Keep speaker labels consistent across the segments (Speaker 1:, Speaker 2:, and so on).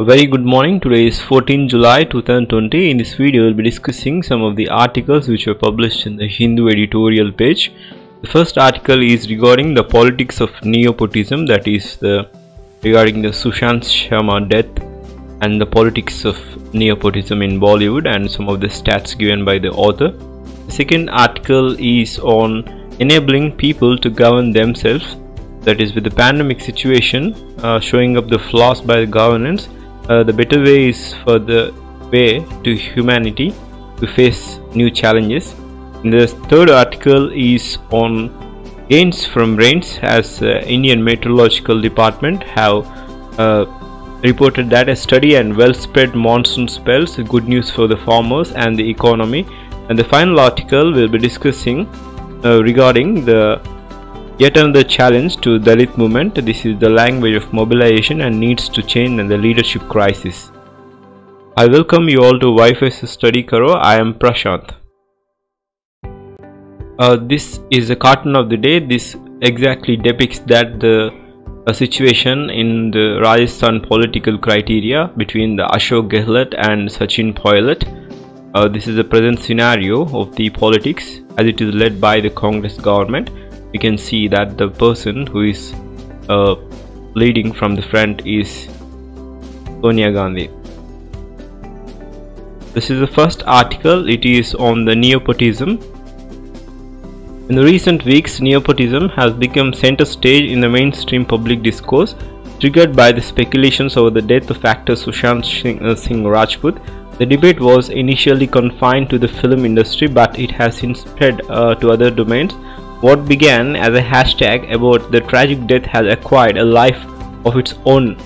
Speaker 1: Very good morning. Today is 14 July 2020. In this video, we'll be discussing some of the articles which were published in the Hindu editorial page. The first article is regarding the politics of nepotism, that is the regarding the Sushant Sharma death and the politics of nepotism in Bollywood and some of the stats given by the author. The second article is on enabling people to govern themselves that is with the pandemic situation uh, showing up the flaws by the governance uh, the better way is for the way to humanity to face new challenges. And the third article is on gains from rains as uh, indian meteorological department have uh, reported that a steady and well spread monsoon spells good news for the farmers and the economy. And the final article will be discussing uh, regarding the yet another challenge to the Dalit movement. This is the language of mobilization and needs to change and the leadership crisis. I welcome you all to Wi-Fi Study Karo. I am Prashanth. Uh, this is a cartoon of the day. This exactly depicts that the a situation in the Rajasthan political criteria between the Ashok Gehlot and Sachin Pilot. Uh, this is the present scenario of the politics as it is led by the Congress government we can see that the person who is uh, leading from the front is Sonia Gandhi. This is the first article, it is on the nepotism. In the recent weeks, nepotism has become center stage in the mainstream public discourse, triggered by the speculations over the death of actor Sushant Singh, uh, Rajput. The debate was initially confined to the film industry, but it has since spread uh, to other domains what began as a hashtag about the tragic death has acquired a life of its own.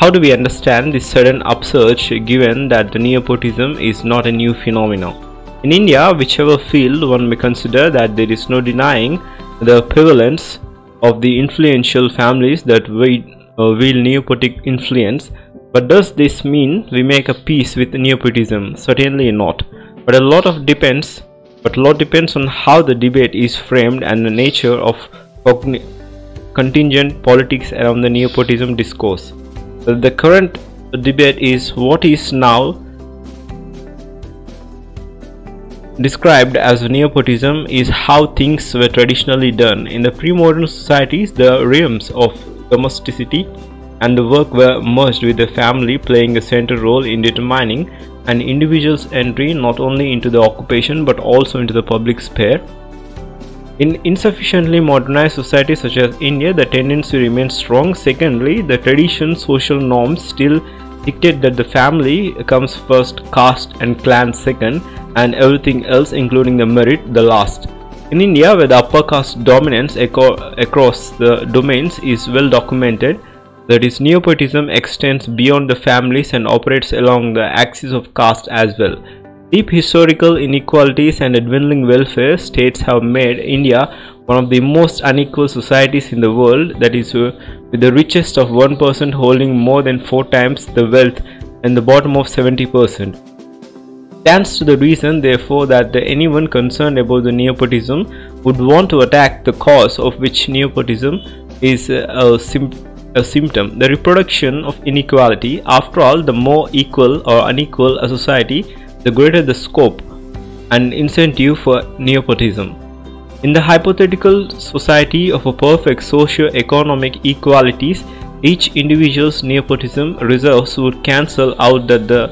Speaker 1: How do we understand this sudden upsurge given that the nepotism is not a new phenomenon? In India, whichever field one may consider that there is no denying the prevalence of the influential families that wield, uh, wield nepotic influence. But does this mean we make a peace with nepotism? Certainly not. But a lot of depends but a lot depends on how the debate is framed and the nature of contingent politics around the nepotism discourse. The current debate is what is now described as nepotism is how things were traditionally done. In the pre-modern societies, the realms of domesticity and the work were merged with the family playing a central role in determining an individual's entry not only into the occupation but also into the public sphere. In insufficiently modernized societies such as India, the tendency remains strong. Secondly, the tradition, social norms still dictate that the family comes first, caste and clan second, and everything else, including the merit, the last. In India, where the upper caste dominance across the domains is well documented, that is, nepotism extends beyond the families and operates along the axis of caste as well. Deep historical inequalities and dwindling welfare states have made India one of the most unequal societies in the world, that is, uh, with the richest of 1% holding more than 4 times the wealth and the bottom of 70%. Stands to the reason, therefore, that anyone concerned about the nepotism would want to attack the cause of which nepotism is uh, a simple a symptom, the reproduction of inequality. After all, the more equal or unequal a society, the greater the scope and incentive for nepotism. In the hypothetical society of a perfect socio-economic equalities, each individual's nepotism reserves would cancel out that the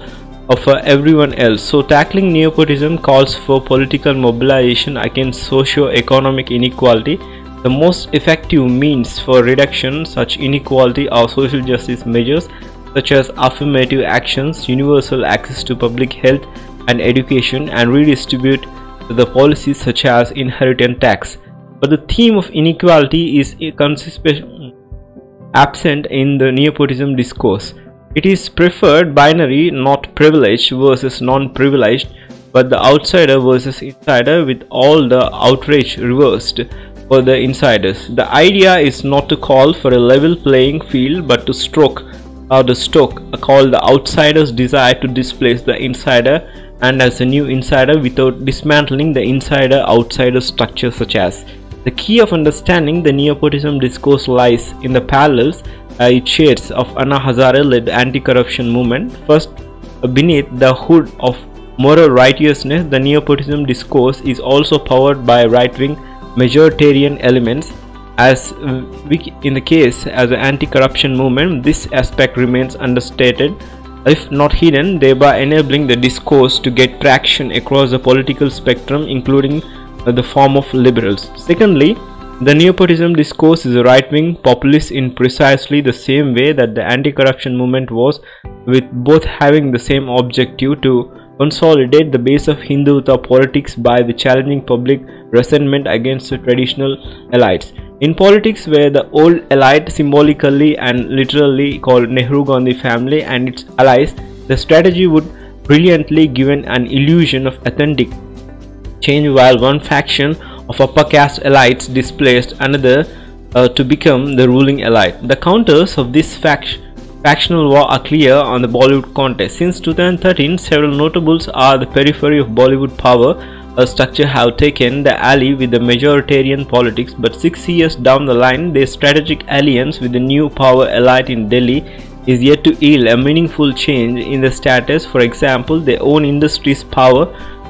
Speaker 1: of everyone else. So tackling nepotism calls for political mobilization against socio-economic inequality the most effective means for reduction such inequality are social justice measures such as affirmative actions, universal access to public health and education and redistribute the policies such as inheritance tax. But the theme of inequality is absent in the nepotism discourse. It is preferred binary not privileged versus non-privileged but the outsider versus insider with all the outrage reversed for the insiders. The idea is not to call for a level playing field but to stroke or the stoke call the outsider's desire to displace the insider and as a new insider without dismantling the insider-outsider structure such as the key of understanding the nepotism discourse lies in the parallels uh, its shades of Anna Hazare-led anti-corruption movement. First, beneath the hood of moral righteousness, the nepotism discourse is also powered by right-wing majoritarian elements. As in the case as an anti-corruption movement, this aspect remains understated if not hidden, thereby enabling the discourse to get traction across the political spectrum, including the form of liberals. Secondly, the nepotism discourse is a right-wing populist in precisely the same way that the anti-corruption movement was, with both having the same objective to consolidate the base of Hindutva politics by the challenging public resentment against the traditional elites. In politics, where the old elite symbolically and literally called Nehru Gandhi family and its allies, the strategy would brilliantly given an illusion of authentic change while one faction of upper caste elites displaced another uh, to become the ruling elite. The counters of this faction Factional war are clear on the Bollywood contest. Since 2013, several notables are the periphery of Bollywood power. A structure have taken the ally with the majoritarian politics but six years down the line their strategic alliance with the new power elite in Delhi is yet to yield a meaningful change in the status. For example their own industries power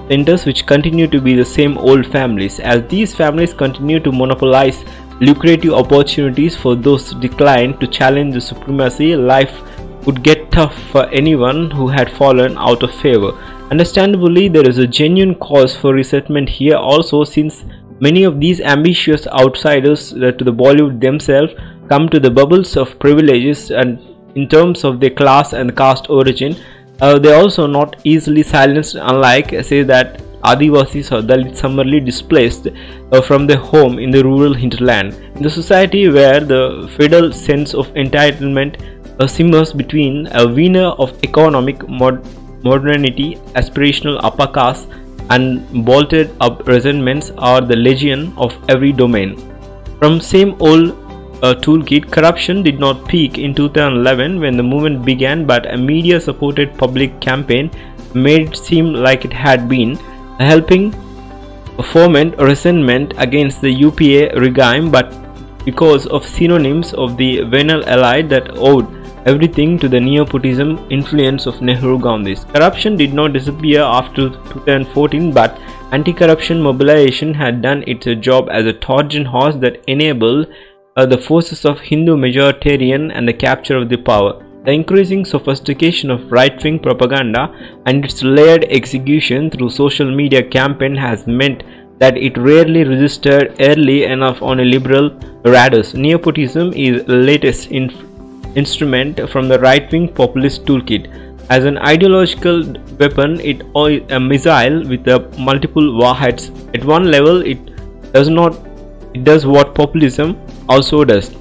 Speaker 1: centers which continue to be the same old families. As these families continue to monopolize lucrative opportunities for those declined to challenge the supremacy, life would get tough for anyone who had fallen out of favor. Understandably, there is a genuine cause for resentment here also since many of these ambitious outsiders uh, to the Bollywood themselves come to the bubbles of privileges and in terms of their class and caste origin, uh, they are also not easily silenced unlike say that Adivasis or Dalits summarily displaced uh, from their home in the rural hinterland. In the society where the feudal sense of entitlement uh, simmers between a winner of economic mod modernity, aspirational upper caste, and bolted up resentments are the legion of every domain. From same old uh, toolkit, corruption did not peak in 2011 when the movement began, but a media supported public campaign made it seem like it had been helping foment resentment against the UPA regime but because of synonyms of the venal ally that owed everything to the nepotism influence of Nehru Gandhis. Corruption did not disappear after 2014 but anti-corruption mobilization had done its job as a Trojan horse that enabled uh, the forces of Hindu majoritarian and the capture of the power. The increasing sophistication of right-wing propaganda and its layered execution through social media campaign has meant that it rarely registered early enough on a liberal radar. Nepotism is latest in instrument from the right-wing populist toolkit. As an ideological weapon, it is a missile with multiple warheads. At one level, it does not it does what populism also does.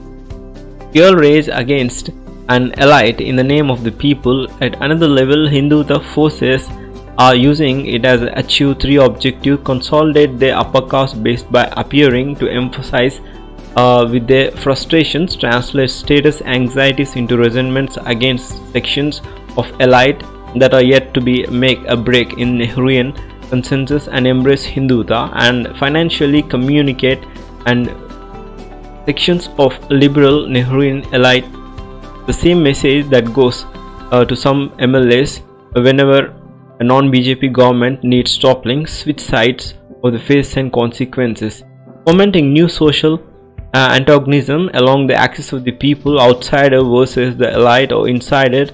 Speaker 1: Pure rage against an elite in the name of the people. At another level, Hindutva forces are using it as achieve three objectives consolidate their upper caste base by appearing to emphasize uh, with their frustrations translate status anxieties into resentments against sections of elite that are yet to be make a break in Nehruvian consensus and embrace Hindutva and financially communicate and sections of liberal Nehruvian elite the same message that goes uh, to some MLAs whenever a non-BJP government needs toppling, switch sides of the face and consequences. Fomenting new social uh, antagonism along the axis of the people, outsider versus the elite or insider,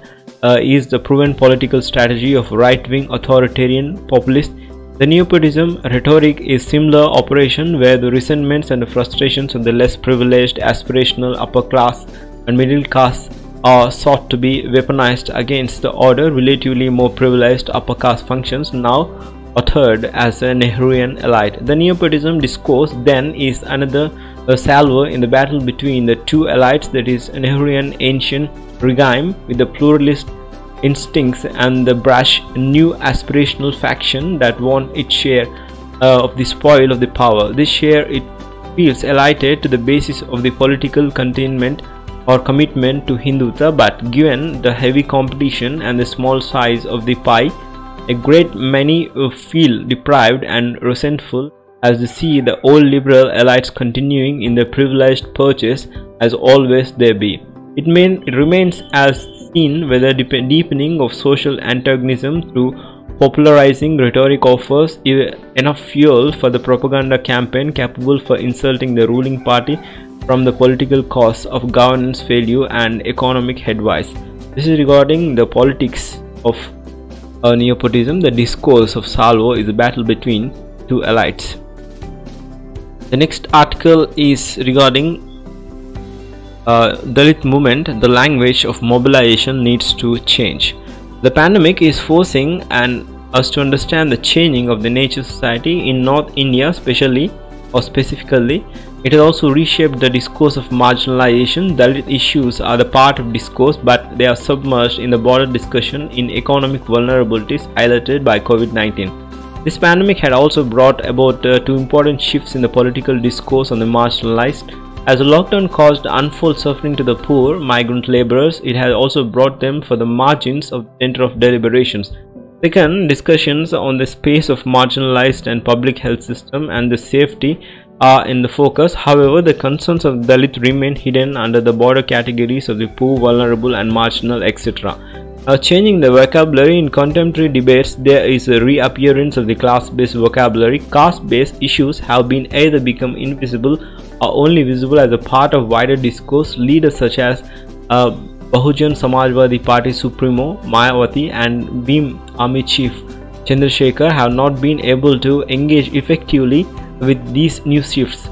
Speaker 1: uh, is the proven political strategy of right-wing authoritarian populists. The nepotism rhetoric is similar operation where the resentments and the frustrations of the less privileged aspirational upper class and middle class are sought to be weaponized against the order relatively more privileged upper caste functions now authored as a Nehruvian elite. The nepotism discourse then is another uh, salvo in the battle between the two elites that is Nehruvian ancient regime with the pluralist instincts and the brash new aspirational faction that want its share uh, of the spoil of the power. This share it feels elite to the basis of the political containment or commitment to Hindutva but given the heavy competition and the small size of the pie, a great many uh, feel deprived and resentful as they see the old liberal elites continuing in their privileged perches as always there be. It, main, it remains as seen whether deepening of social antagonism through popularizing rhetoric offers enough fuel for the propaganda campaign capable for insulting the ruling party from the political costs of governance failure and economic headwinds. This is regarding the politics of uh, nepotism. The discourse of Salvo is a battle between two elites. The next article is regarding uh, Dalit movement, the language of mobilization needs to change. The pandemic is forcing and us to understand the changing of the nature of society in North India, especially or specifically. It has also reshaped the discourse of marginalization. Dalit issues are the part of discourse, but they are submerged in the broader discussion in economic vulnerabilities highlighted by COVID-19. This pandemic had also brought about uh, two important shifts in the political discourse on the marginalized as the lockdown caused untold suffering to the poor migrant laborers, it has also brought them for the margins of the center of deliberations. Second, discussions on the space of marginalized and public health system and the safety are in the focus. However, the concerns of Dalit remain hidden under the broader categories of the poor, vulnerable and marginal etc. Uh, changing the vocabulary in contemporary debates, there is a reappearance of the class-based vocabulary. Caste-based issues have been either become invisible or only visible as a part of wider discourse. Leaders such as uh, Bahujan Samajwadi Party Supremo Mayawati and Bhim Army Chief Chandrasekhar have not been able to engage effectively with these new shifts.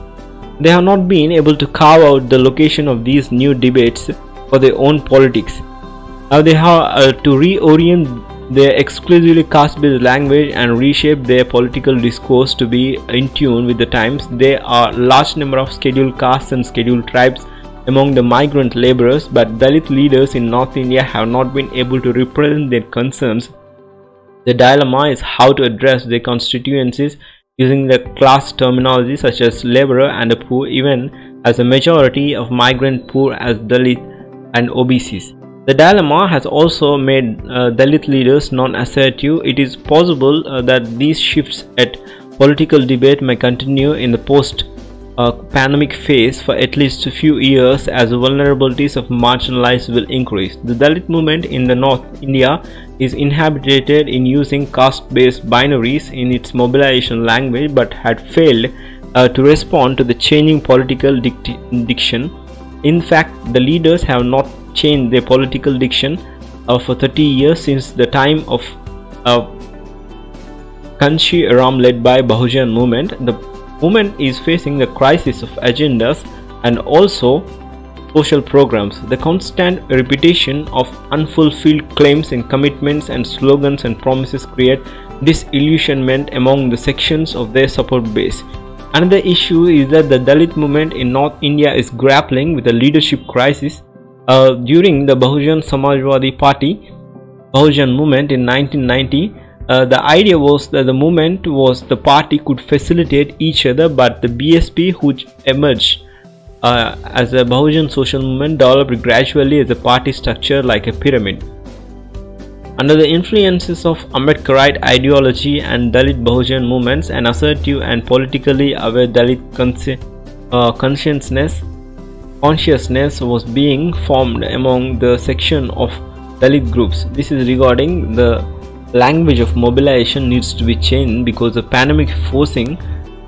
Speaker 1: They have not been able to carve out the location of these new debates for their own politics. Now they have uh, to reorient their exclusively caste-based language and reshape their political discourse to be in tune with the times. There are large number of scheduled castes and scheduled tribes among the migrant laborers, but Dalit leaders in North India have not been able to represent their concerns. The dilemma is how to address their constituencies using the class terminology such as laborer and poor even as a majority of migrant poor as Dalit and OBCs. The dilemma has also made uh, Dalit leaders non-assertive. It is possible uh, that these shifts at political debate may continue in the post uh, pandemic phase for at least a few years as the vulnerabilities of marginalized will increase. The Dalit movement in the North India is inhabited in using caste-based binaries in its mobilization language but had failed uh, to respond to the changing political diction. In fact, the leaders have not changed their political diction uh, for 30 years since the time of uh, Kanshi Ram led by Bahujan movement. The movement is facing the crisis of agendas and also social programs. The constant repetition of unfulfilled claims and commitments and slogans and promises create disillusionment among the sections of their support base. Another issue is that the Dalit movement in North India is grappling with a leadership crisis uh, during the Bahujan Samajwadi Party Bahujan movement in 1990 uh, the idea was that the movement was the party could facilitate each other but the BSP which emerged uh, as a Bahujan social movement developed gradually as a party structure like a pyramid. Under the influences of Ambedkarite ideology and Dalit Bahujan movements, an assertive and politically aware Dalit consci uh, consciousness consciousness was being formed among the section of Dalit groups. This is regarding the language of mobilization needs to be changed because the pandemic forcing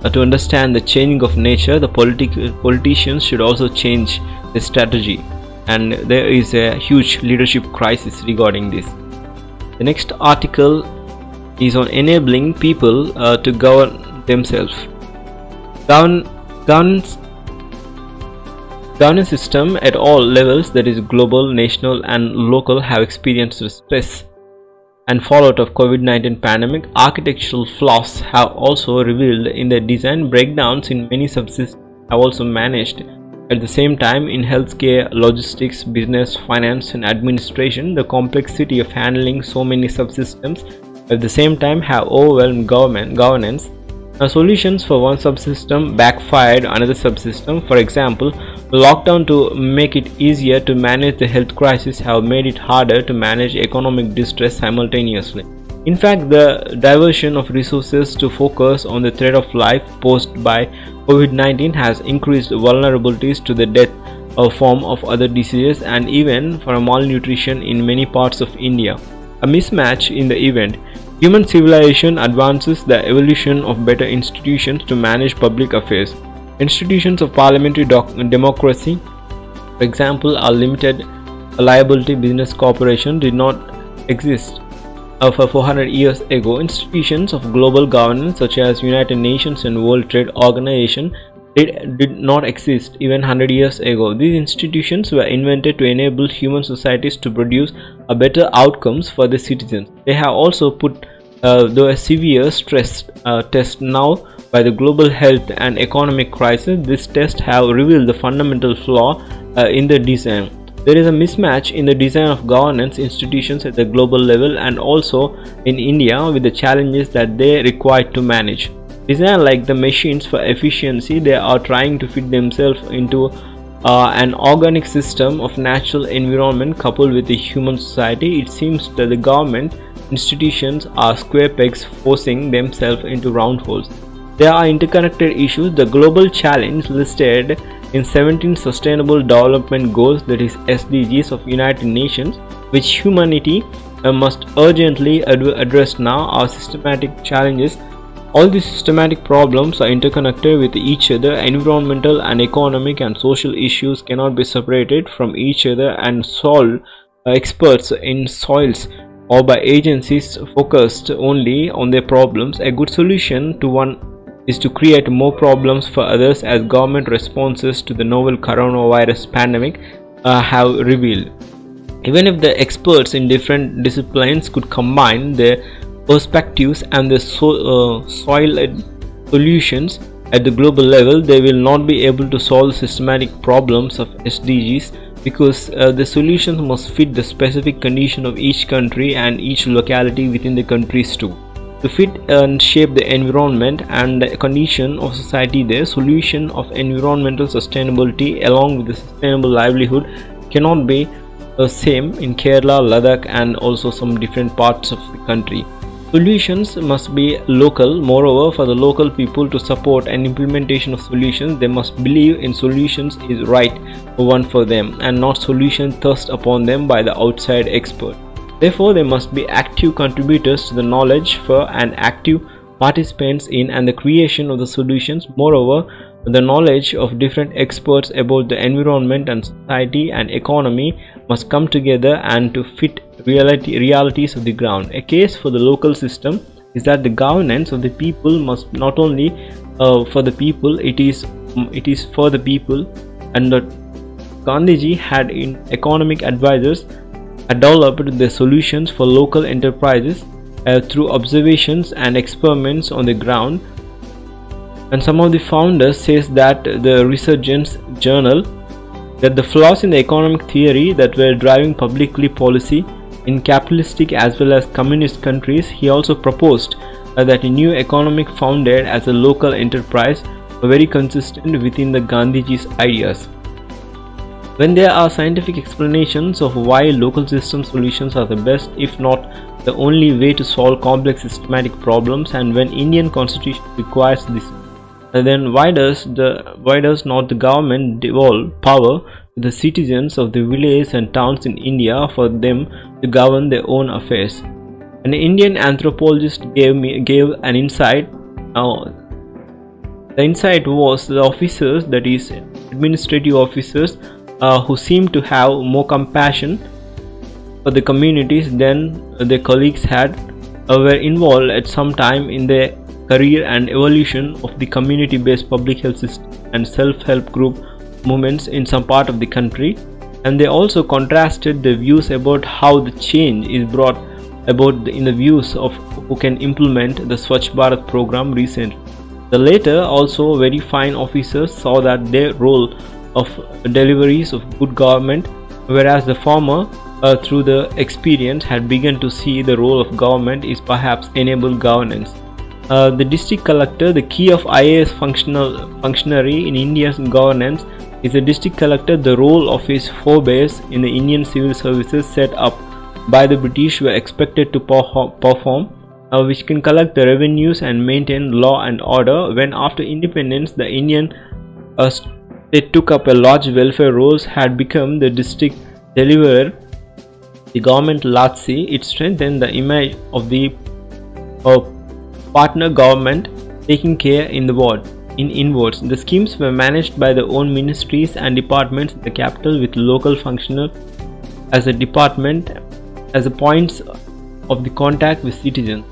Speaker 1: uh, to understand the changing of nature the politi politicians should also change the strategy. And there is a huge leadership crisis regarding this. The next article is on enabling people uh, to govern themselves. Govern Governance system at all levels that is global, national and local have experienced stress and fallout of COVID-19 pandemic. Architectural flaws have also revealed in the design breakdowns in many subsystems have also managed at the same time in healthcare, logistics, business, finance and administration the complexity of handling so many subsystems at the same time have overwhelmed government governance now, solutions for one subsystem backfired another subsystem. For example, lockdown to make it easier to manage the health crisis have made it harder to manage economic distress simultaneously. In fact, the diversion of resources to focus on the threat of life posed by COVID-19 has increased vulnerabilities to the death a form of other diseases and even for malnutrition in many parts of India. A mismatch in the event. Human civilization advances the evolution of better institutions to manage public affairs. Institutions of parliamentary democracy, for example, are limited liability business corporation did not exist uh, for 400 years ago. Institutions of global governance such as United Nations and World Trade Organization did, did not exist even 100 years ago. These institutions were invented to enable human societies to produce a better outcomes for the citizens. They have also put uh, though a severe stress uh, test now by the global health and economic crisis, this test have revealed the fundamental flaw uh, in the design. There is a mismatch in the design of governance institutions at the global level and also in India with the challenges that they require to manage. design like the machines for efficiency, they are trying to fit themselves into uh, an organic system of natural environment coupled with the human society. It seems that the government institutions are square pegs forcing themselves into round holes. There are interconnected issues. The global challenge listed in 17 Sustainable Development Goals that is SDGs of United Nations which humanity uh, must urgently ad address now are systematic challenges all these systematic problems are interconnected with each other. Environmental and economic and social issues cannot be separated from each other and solved by experts in soils or by agencies focused only on their problems. A good solution to one is to create more problems for others as government responses to the novel coronavirus pandemic uh, have revealed. Even if the experts in different disciplines could combine their perspectives and their so, uh, soil solutions at the global level they will not be able to solve systematic problems of SDGs because uh, the solutions must fit the specific condition of each country and each locality within the countries too. To fit and shape the environment and the condition of society the solution of environmental sustainability along with the sustainable livelihood cannot be the same in Kerala, Ladakh and also some different parts of the country. Solutions must be local. Moreover, for the local people to support an implementation of solutions, they must believe in solutions is right one for them and not solutions thrust upon them by the outside expert. Therefore, they must be active contributors to the knowledge for and active participants in and the creation of the solutions. Moreover, the knowledge of different experts about the environment and society and economy must come together and to fit reality, realities of the ground. A case for the local system is that the governance of the people must not only uh, for the people, it is it is for the people, and that Gandhiji had in economic advisors developed the solutions for local enterprises uh, through observations and experiments on the ground. And some of the founders says that the Resurgence Journal that the flaws in the economic theory that were driving publicly policy in capitalistic as well as communist countries, he also proposed uh, that a new economic founded as a local enterprise were very consistent within the Gandhiji's ideas. When there are scientific explanations of why local system solutions are the best if not the only way to solve complex systematic problems and when Indian constitution requires this then why does the why does not the government devolve power to the citizens of the villages and towns in India for them to govern their own affairs? An Indian anthropologist gave me gave an insight. Now, the insight was the officers, that is, administrative officers, uh, who seem to have more compassion for the communities than their colleagues had, uh, were involved at some time in the career and evolution of the community-based public health system and self-help group movements in some part of the country and they also contrasted the views about how the change is brought about in the views of who can implement the Swachh Bharat program recently. The latter also very fine officers saw that their role of deliveries of good government whereas the former uh, through the experience had begun to see the role of government is perhaps enable governance. Uh, the district collector, the key of IAS functional functionary in India's governance, is the district collector. The role of his forebears in the Indian civil services set up by the British were expected to perform, uh, which can collect the revenues and maintain law and order. When after independence, the Indian uh, they took up a large welfare roles had become the district deliverer the government see it strengthened the image of the of partner government taking care in the ward in inwards. The schemes were managed by the own ministries and departments in the capital with local functional as a department as a points of the contact with citizens.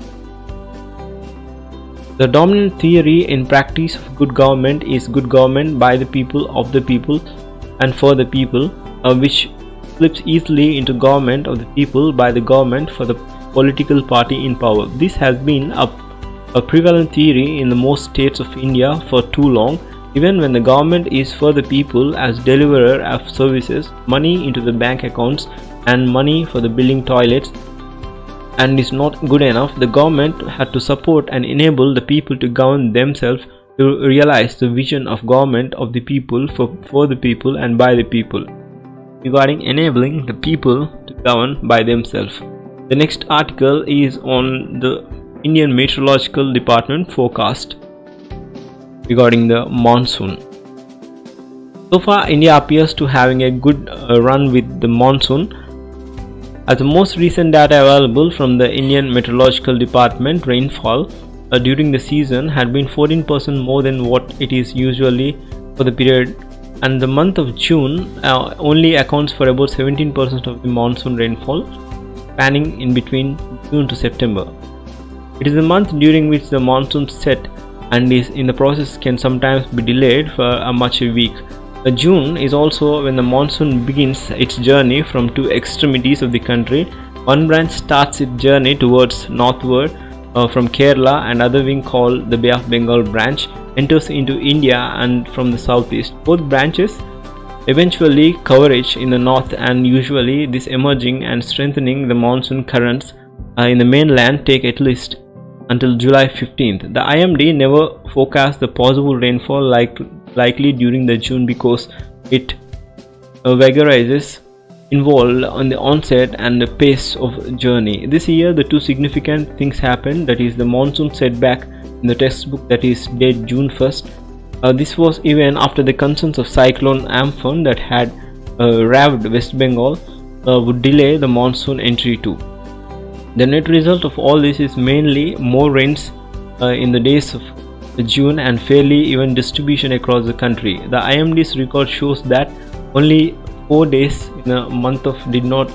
Speaker 1: The dominant theory in practice of good government is good government by the people, of the people, and for the people, uh, which slips easily into government of the people by the government for the political party in power. This has been a, a prevalent theory in the most states of India for too long. Even when the government is for the people as deliverer of services, money into the bank accounts and money for the building toilets and is not good enough, the government had to support and enable the people to govern themselves to realize the vision of government of the people for, for the people and by the people regarding enabling the people to govern by themselves. The next article is on the Indian Meteorological Department forecast regarding the monsoon. So far, India appears to having a good uh, run with the monsoon as the most recent data available from the Indian Meteorological Department, rainfall uh, during the season had been 14% more than what it is usually for the period and the month of June uh, only accounts for about 17% of the monsoon rainfall spanning in between June to September. It is the month during which the monsoon set and is in the process can sometimes be delayed for a much a week June is also when the monsoon begins its journey from two extremities of the country. One branch starts its journey towards northward uh, from Kerala and other wing called the Bay of Bengal branch enters into India and from the southeast. Both branches eventually coverage in the north and usually this emerging and strengthening the monsoon currents uh, in the mainland take at least until July 15th. The IMD never forecast the possible rainfall like likely during the June because it uh, vagarizes involved on the onset and the pace of journey. This year the two significant things happened that is the monsoon setback in the textbook that is date June 1st. Uh, this was even after the concerns of cyclone Amphan that had uh, ravaged West Bengal uh, would delay the monsoon entry too. The net result of all this is mainly more rains uh, in the days of June and fairly even distribution across the country. The IMD's record shows that only 4 days in a month of did not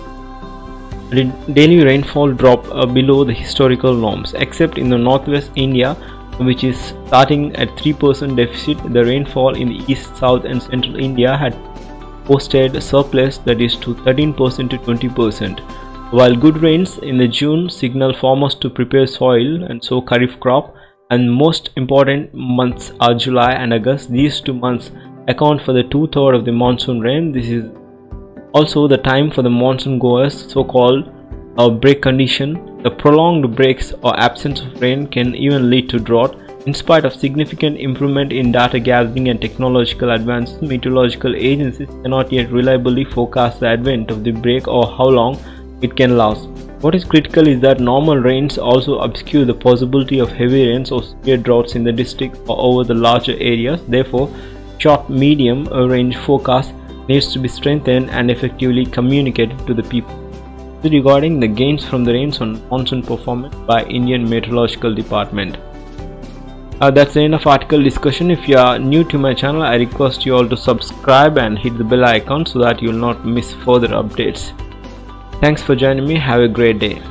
Speaker 1: daily rainfall drop uh, below the historical norms except in the northwest India which is starting at 3% deficit the rainfall in the east south and central India had posted surplus that is to 13% to 20% while good rains in the June signal farmers to prepare soil and sow kharif crop and most important months are July and August. These two months account for the two-thirds of the monsoon rain. This is also the time for the monsoon goers, so-called a break condition. The prolonged breaks or absence of rain can even lead to drought. In spite of significant improvement in data gathering and technological advances, meteorological agencies cannot yet reliably forecast the advent of the break or how long it can last. What is critical is that normal rains also obscure the possibility of heavy rains or severe droughts in the district or over the larger areas. Therefore, short medium range forecast needs to be strengthened and effectively communicated to the people. Regarding the gains from the rains on monsoon performance by Indian Meteorological Department. Uh, that's the end of article discussion. If you are new to my channel, I request you all to subscribe and hit the bell icon so that you will not miss further updates. Thanks for joining me. Have a great day.